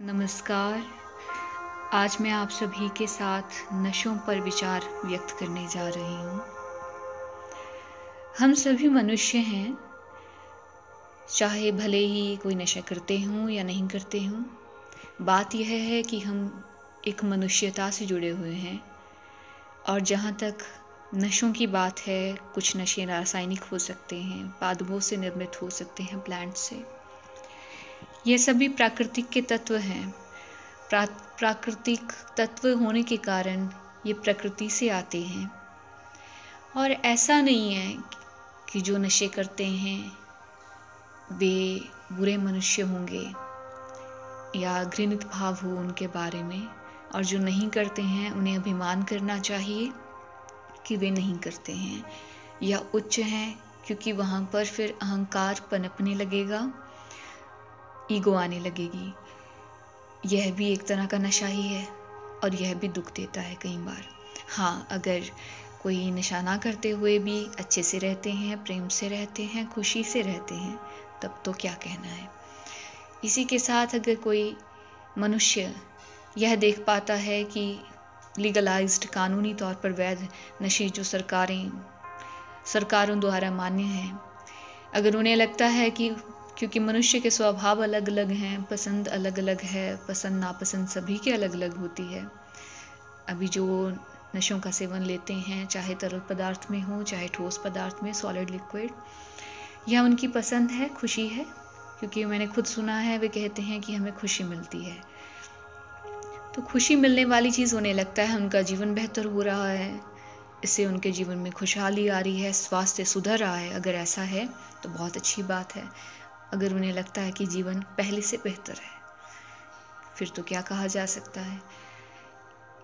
नमस्कार। आज मैं आप सभी के साथ नशों पर विचार व्यक्त करने जा रही हूँ। हम सभी मनुष्य हैं। चाहे भले ही कोई नशा करते हों या नहीं करते हों, बात यह है कि हम एक मनुष्यता से जुड़े हुए हैं और जहाँ तक नशों की बात है, कुछ नशे रासायनिक हो सकते हैं, पादपों से निर्मित हो सकते हैं प्लांट से। ये सभी प्राकृतिक के तत्व हैं। प्रा, प्राकृतिक तत्व होने के कारण ये प्रकृति से आते हैं। और ऐसा नहीं है कि जो नशे करते हैं वे बुरे मनुष्य होंगे या घृणित भाव हो उनके बारे में और जो नहीं करते हैं उन्हें अभिमान करना चाहिए कि वे नहीं करते हैं। या उच्च हैं क्योंकि वहाँ पर फिर अहंकार पनपने लगेगा। ईगो आने लगेगी। यह भी एक तरह का नशा ही है और यह भी दुख देता है कई बार। हाँ अगर कोई नशा ना करते हुए भी अच्छे से रहते हैं, प्रेम से रहते हैं, खुशी से रहते हैं, तब तो क्या कहना है? इसी के साथ अगर कोई मनुष्य यह देख पाता है कि लीगलाइज्ड कानूनी तौर पर वैध नशे जो सरकारें, सरकारों द्वारा मान्य हैं, अगर उन्हें लगता है कि क्योंकि मनुष्य के स्वभाव अलग अलग हैं, पसंद अलग अलग है, पसंद नापसंद सभी के अलग अलग होती है। अभी जो नशों का सेवन लेते हैं, चाहे तरल पदार्थ में हो, चाहे ठोस पदार्थ में सॉलिड लिक्विड यह उनकी पसंद है, खुशी है, क्योंकि मैंने खुद सुना है, वे कहते हैं कि हमें खुशी मिलती है। तो खुशी मिलने वाली चीज़ उन्हें लगता है, उनका जीवन बेहतर हो रहा है, इससे उनके जीवन में खुशहाली आ रही है, स्वास्थ्य सुधर रहा है। अगर ऐसा है तो बहुत अच्छी बात है। अगर उन्हें लगता है कि जीवन पहले से बेहतर है, फिर तो क्या कहा जा सकता है?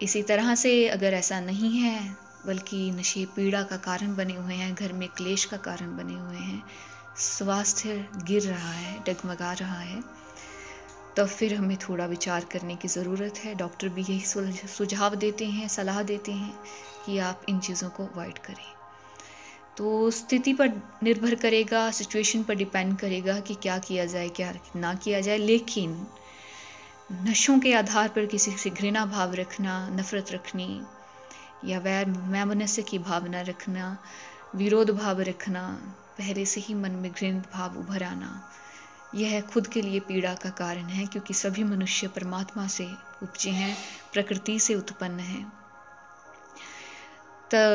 इसी तरह से अगर ऐसा नहीं है, बल्कि नशे पीड़ा का कारण बने हुए हैं, घर में क्लेश का कारण बने हुए हैं, स्वास्थ्य गिर रहा है, डगमगा रहा है तब फिर हमें थोड़ा विचार करने की ज़रूरत है। डॉक्टर भी यही सुझाव देते हैं, सलाह देते हैं कि आप इन चीज़ों को अवॉइड करें। तो स्थिति पर निर्भर करेगा सिचुएशन पर डिपेंड करेगा कि क्या किया जाए, क्या ना किया जाए। लेकिन नशों के आधार पर किसी से घृणा भाव रखना, नफरत रखनी, या वैर मैमनस्य की भावना रखना, विरोध भाव रखना, पहले से ही मन में घृणित भाव उभर आना, यह खुद के लिए पीड़ा का कारण है, क्योंकि सभी मनुष्य परमात्मा से उपजे हैं, प्रकृति से उत्पन्न हैं।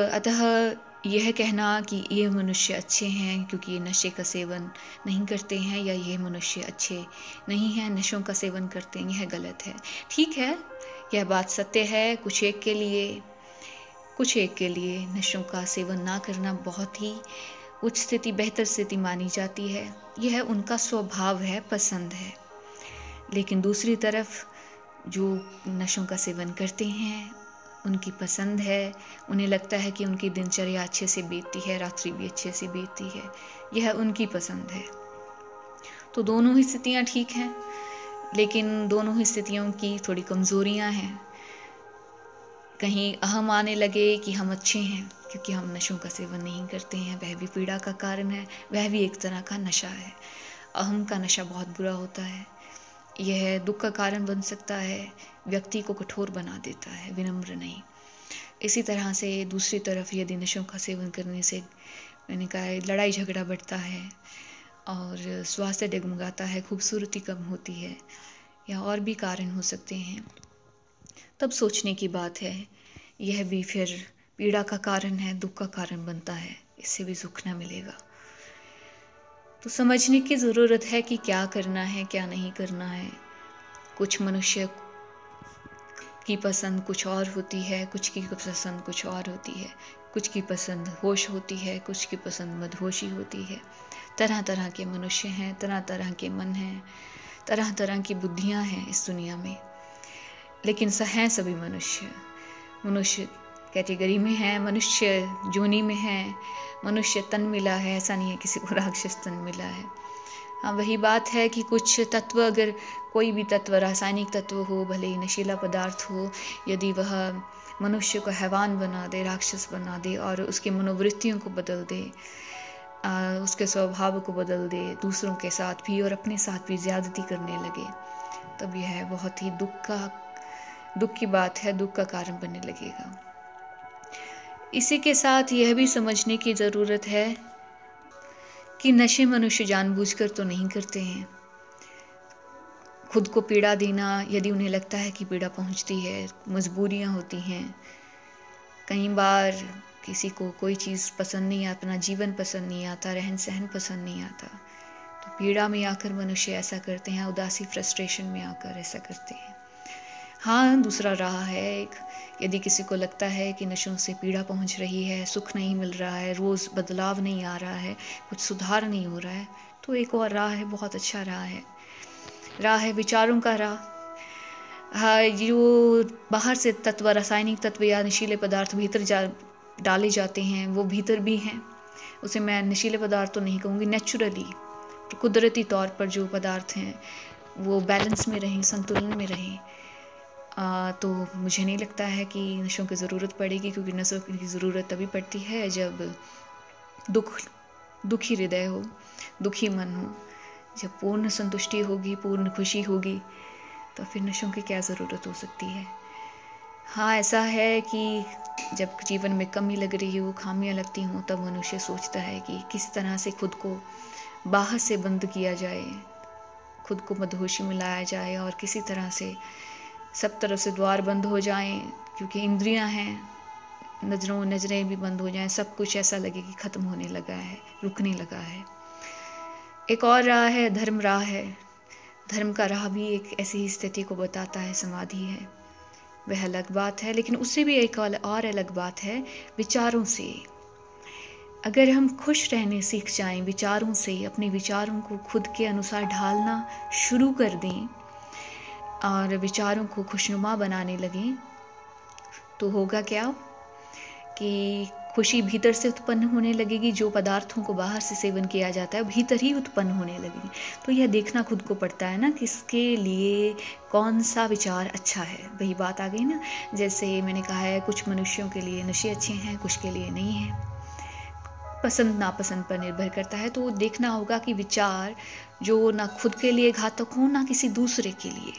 अतः यह कहना कि ये मनुष्य अच्छे हैं क्योंकि ये नशे का सेवन नहीं करते हैं या ये मनुष्य अच्छे नहीं हैं, नशों का सेवन करते हैं, यह गलत है। ठीक है, यह बात सत्य है, कुछ एक के लिए, कुछ एक के लिए नशों का सेवन ना करना बहुत ही उच्च स्थिति, बेहतर स्थिति मानी जाती है। यह उनका स्वभाव है, पसंद है। लेकिन दूसरी तरफ़ जो नशों का सेवन करते हैं उनकी पसंद है। उन्हें लगता है कि उनकी दिनचर्या अच्छे से बीतती है, रात्रि भी अच्छे से बीतती है। यह उनकी पसंद है। तो दोनों ही स्थितियाँ ठीक हैं, लेकिन दोनों ही स्थितियों की थोड़ी कमज़ोरियाँ हैं। कहीं अहम आने लगे कि हम अच्छे हैं, क्योंकि हम नशों का सेवन नहीं करते हैं। वह भी पीड़ा का कारण है, वह भी एक तरह का नशा है। अहम का नशा बहुत बुरा होता है। यह दुख का कारण बन सकता है, व्यक्ति को कठोर बना देता है, विनम्र नहीं। इसी तरह से दूसरी तरफ़ यदि नशों का सेवन करने से मैंने कहा लड़ाई झगड़ा बढ़ता है और स्वास्थ्य डगमगाता है, खूबसूरती कम होती है, या और भी कारण हो सकते हैं, तब सोचने की बात है, यह भी फिर पीड़ा का कारण है, दुख का कारण बनता है, इससे भी सुख न मिलेगा। तो समझने की ज़रूरत है कि क्या करना है, क्या नहीं करना है। कुछ मनुष्य की पसंद कुछ और होती है, कुछ की पसंद कुछ और होती है। कुछ की पसंद होश होती है, कुछ की पसंद मदहोशी होती है। तरह तरह के मनुष्य हैं तरह तरह के मन हैं तरह तरह की बुद्धियाँ हैं इस दुनिया में। लेकिन हैं सभी मनुष्य। मनुष्य कैटेगरी में है मनुष्य जोनी में है मनुष्य तन मिला है ऐसा नहीं है किसी को राक्षस तन मिला है। हाँ वही बात है कि कुछ तत्व अगर कोई भी तत्व रासायनिक तत्व हो भले ही नशीला पदार्थ हो यदि वह मनुष्य को हैवान बना दे राक्षस बना दे और उसकी मनोवृत्तियों को बदल दे आ, उसके स्वभाव को बदल दे दूसरों के साथ भी और अपने साथ भी ज़्यादती करने लगे तब यह बहुत ही दुख का दुख की बात है दुख का कारण बनने लगेगा। इसी के साथ यह भी समझने की ज़रूरत है कि नशे मनुष्य जानबूझकर तो नहीं करते हैं। खुद को पीड़ा देना, यदि उन्हें लगता है कि पीड़ा पहुँचती है, मजबूरियाँ होती हैं। कई बार किसी को कोई चीज़ पसंद नहीं आता अपना जीवन पसंद नहीं आता रहन सहन पसंद नहीं आता तो पीड़ा में आकर मनुष्य ऐसा करते हैं, उदासी, फ्रस्ट्रेशन में आकर ऐसा करते हैं। हाँ दूसरा राह है एक। यदि किसी को लगता है कि नशों से पीड़ा पहुँच रही है, सुख नहीं मिल रहा है, रोज़ बदलाव नहीं आ रहा है, कुछ सुधार नहीं हो रहा है तो एक और राह है, बहुत अच्छा राह है। राह है विचारों का राह। हाँ जो बाहर से तत्व, रासायनिक तत्व या नशीले पदार्थ भीतर जा, डाले जाते हैं, वो भीतर भी हैं। उसे मैं नशीले पदार्थ तो नहीं कहूँगी नेचुरली कुदरती तौर पर जो पदार्थ हैं, वो बैलेंस में रहें, संतुलन में रहें। तो मुझे नहीं लगता है कि नशों की ज़रूरत पड़ेगी, क्योंकि नशों की ज़रूरत तभी पड़ती है जब दुख, दुखी हृदय हो, दुखी मन हो। जब पूर्ण संतुष्टि होगी, पूर्ण खुशी होगी तो फिर नशों की क्या ज़रूरत हो सकती है? हाँ ऐसा है कि जब जीवन में कमी लग रही हो, खामियाँ लगती हों, तब मनुष्य सोचता है कि किस तरह से खुद को बाहर से बंद किया जाए, खुद को मदहोशी में लाया जाए और किसी तरह से सब तरफ़ से द्वार बंद हो जाएँ, क्योंकि इंद्रियाँ हैं, नज़रों नज़रें भी बंद हो जाएँ, सब कुछ ऐसा लगे कि ख़त्म होने लगा है, रुकने लगा है। एक और राह है, धर्म राह है। धर्म का राह भी एक ऐसी स्थिति को बताता है, समाधि है। वह अलग बात है, लेकिन उससे भी एक और अलग बात है, विचारों से। अगर हम खुश रहने सीख जाएँ, विचारों से, अपने विचारों को खुद के अनुसार ढालना शुरू कर दें और विचारों को खुशनुमा बनाने लगें। तो होगा क्या कि खुशी भीतर से उत्पन्न होने लगेगी, जो पदार्थों को बाहर से सेवन किया जाता है, भीतर ही उत्पन्न होने लगेगी। तो यह देखना खुद को पड़ता है ना किसके लिए कौन सा विचार अच्छा है। वही बात आ गई ना, जैसे मैंने कहा है, कुछ मनुष्यों के लिए नशे अच्छे हैं, कुछ के लिए नहीं हैं। पसंद नापसंद पर निर्भर करता है तो देखना होगा कि विचार जो ना खुद के लिए घातक हो, ना किसी दूसरे के लिए।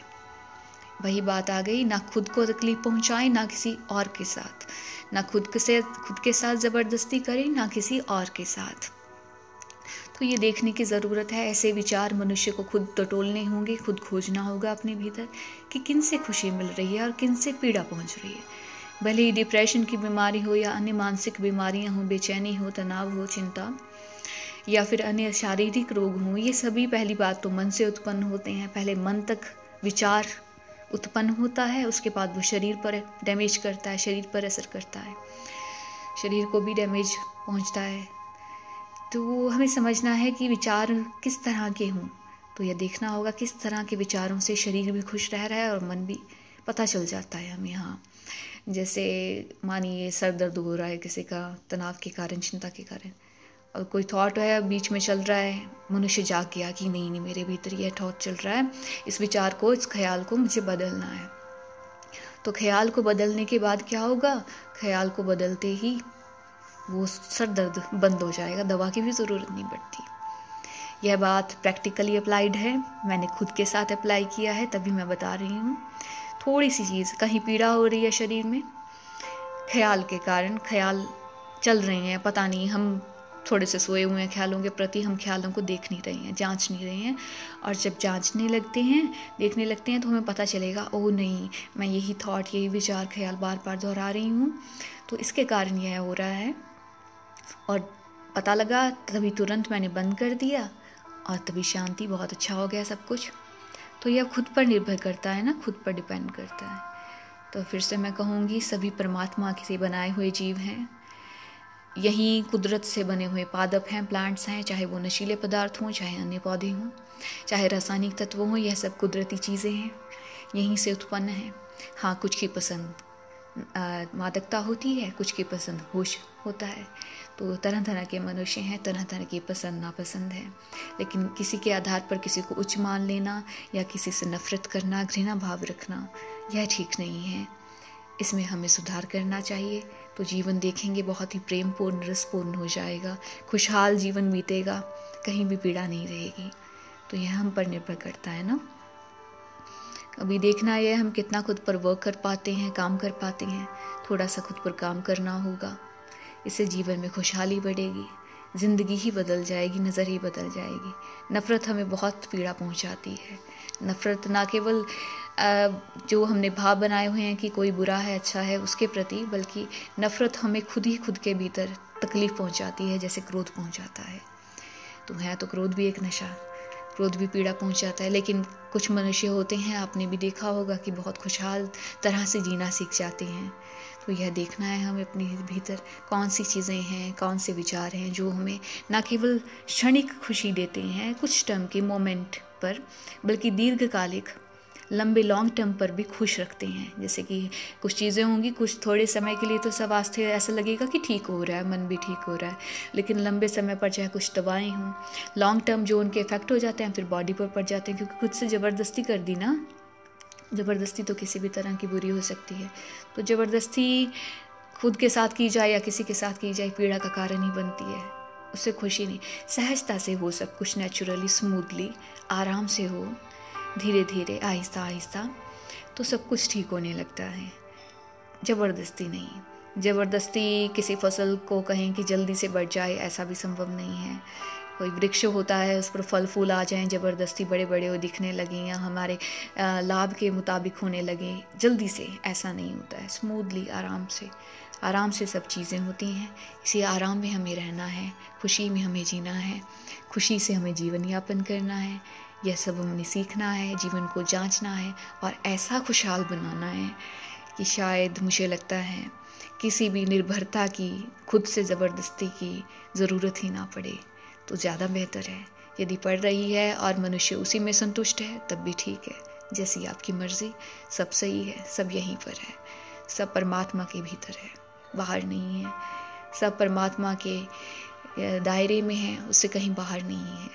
वही बात आ गई, ना खुद को तकलीफ़ पहुँचाए ना किसी और के साथ। ना खुद से, खुद के साथ ज़बरदस्ती करें, ना किसी और के साथ। तो ये देखने की ज़रूरत है, ऐसे विचार मनुष्य को खुद टटोलने होंगे, खुद खोजना होगा अपने भीतर, कि किन से खुशी मिल रही है और किन से पीड़ा पहुँच रही है। भले ही डिप्रेशन की बीमारी हो या अन्य मानसिक बीमारियाँ हो, बेचैनी हो, तनाव हो, चिंता, या फिर अन्य शारीरिक रोग हों, ये सभी पहली बात तो मन से उत्पन्न होते हैं। पहले मन तक विचार उत्पन्न होता है, उसके बाद वो शरीर पर डैमेज करता है, शरीर पर असर करता है। शरीर को भी डैमेज पहुँचता है। तो हमें समझना है कि विचार किस तरह के हों। तो यह देखना होगा किस तरह के विचारों से शरीर भी खुश रह रहा है और मन भी पता चल जाता है हमें हाँ जैसे मानिए सर दर्द हो रहा है किसी का, तनाव के कारण, चिंता के कारण। और कोई थॉट है, बीच में चल रहा है, मनुष्य जाग गया कि नहीं नहीं, मेरे भीतर यह थॉट चल रहा है। इस विचार को, इस ख्याल को मुझे बदलना है। तो ख्याल को बदलने के बाद क्या होगा? ख्याल को बदलते ही वो सर दर्द बंद हो जाएगा, दवा की भी ज़रूरत नहीं पड़ती। यह बात प्रैक्टिकली अप्लाइड है। मैंने खुद के साथ अप्लाई किया है, तभी मैं बता रही हूँ। थोड़ी सी चीज़, कहीं पीड़ा हो रही है शरीर में, ख्याल के कारण, ख्याल चल रहे हैं, पता नहीं, हम थोड़े से सोए हुए हैं ख्यालों के प्रति, हम ख्यालों को देख नहीं रहे हैं, जाँच नहीं रहे हैं और जब जांचने लगते हैं, देखने लगते हैं तो हमें पता चलेगा ओ नहीं, मैं यही थॉट यही विचार, ख्याल बार बार दोहरा रही हूँ। तो इसके कारण यह हो रहा है और पता लगा, तभी तुरंत मैंने बंद कर दिया और तभी शांति, बहुत अच्छा हो गया सब कुछ। तो यह खुद पर निर्भर करता है ना, खुद पर डिपेंड करता है। तो फिर से मैं कहूँगी, सभी परमात्मा से बनाए हुए जीव हैं। यहीं कुदरत से बने हुए पादप हैं प्लांट्स हैं, चाहे वो नशीले पदार्थ हों, चाहे अन्य पौधे हों, चाहे रासायनिक तत्व हों, यह सब कुदरती चीज़ें हैं। यहीं से उत्पन्न हैं। हाँ कुछ की पसंद मादकता होती है, कुछ की पसंद होश होता है। तो तरह तरह के मनुष्य हैं तरह तरह की पसंद नापसंद है। लेकिन किसी के आधार पर किसी को उच्च मान लेना या किसी से नफरत करना, घृणा भाव रखना, यह ठीक नहीं है। इसमें हमें सुधार करना चाहिए। तो जीवन देखेंगे, बहुत ही प्रेमपूर्ण, रसपूर्ण हो जाएगा। खुशहाल जीवन बीतेगा, कहीं भी पीड़ा नहीं रहेगी। तो यह हम पर निर्भर करता है ना? अभी देखना यह हम कितना खुद पर वर्क कर पाते हैं, काम कर पाते हैं। थोड़ा सा खुद पर काम करना होगा। इससे जीवन में खुशहाली बढ़ेगी। ज़िंदगी ही बदल जाएगी, नज़र ही बदल जाएगी। नफ़रत हमें बहुत पीड़ा पहुंचाती है। नफ़रत ना केवल जो हमने भाव बनाए हुए हैं कि कोई बुरा है अच्छा है, उसके प्रति, बल्कि नफ़रत हमें खुद ही खुद के भीतर तकलीफ़ पहुंचाती है, जैसे क्रोध पहुंचाता है। तो है तो क्रोध भी एक नशा, क्रोध भी पीड़ा पहुंचाता है, लेकिन कुछ मनुष्य होते हैं, आपने भी देखा होगा कि बहुत खुशहाल तरह से जीना सीख जाते हैं। तो यह देखना है हमें अपने भीतर कौन सी चीज़ें हैं, कौन से विचार हैं, जो हमें ना केवल क्षणिक खुशी देते हैं, कुछ टर्म के मोमेंट पर, बल्कि दीर्घकालिक लंबे लॉन्ग टर्म पर भी खुश रखते हैं। जैसे कि कुछ चीज़ें होंगी, कुछ थोड़े समय के लिए तो सब आस्थे ऐसा लगेगा कि ठीक हो रहा है, मन भी ठीक हो रहा है। लेकिन लंबे समय पर चाहे कुछ दवाएँ हों लॉन्ग टर्म जो उनके इफ़ेक्ट हो जाते हैं, फिर बॉडी पर पड़ जाते हैं, क्योंकि खुद से ज़बरदस्ती कर दी ना। ज़बरदस्ती तो किसी भी तरह की बुरी हो सकती है। तो ज़बरदस्ती खुद के साथ की जाए या किसी के साथ की जाए, पीड़ा का कारण ही बनती है। उससे खुशी नहीं। सहजता से हो सब कुछ नेचुरली स्मूथली आराम से हो। धीरे धीरे आहिस्ता आहिस्ता तो सब कुछ ठीक होने लगता है। ज़बरदस्ती नहीं। ज़बरदस्ती किसी फ़सल को कहें कि जल्दी से बढ़ जाए, ऐसा भी संभव नहीं है। कोई वृक्ष होता है, उस पर फल फूल आ जाएँ, ज़बरदस्ती बड़े बड़े वो दिखने लगें या हमारे लाभ के मुताबिक होने लगे। जल्दी से ऐसा नहीं होता है, स्मूथली आराम से आराम से सब चीज़ें होती हैं। इसी आराम में हमें रहना है, खुशी में हमें जीना है, खुशी से हमें जीवन यापन करना है, यह सब हमें सीखना है, जीवन को जांचना है और ऐसा खुशहाल बनाना है कि शायद मुझे लगता है किसी भी निर्भरता की, खुद से ज़बरदस्ती की ज़रूरत ही ना पड़े। तो ज़्यादा बेहतर है। यदि पढ़ रही है और मनुष्य उसी में संतुष्ट है, तब भी ठीक है। जैसी आपकी मर्ज़ी, सब सही है, सब यहीं पर है। सब परमात्मा के भीतर है, बाहर नहीं है। सब परमात्मा के दायरे में है, उससे कहीं बाहर नहीं है।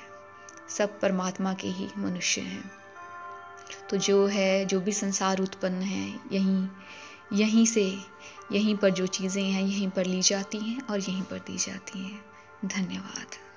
सब परमात्मा के ही मनुष्य हैं। तो जो है, जो भी संसार उत्पन्न है, यहीं यहीं से, यहीं पर जो चीज़ें हैं, यहीं पर ली जाती हैं और यहीं पर दी जाती हैं। धन्यवाद।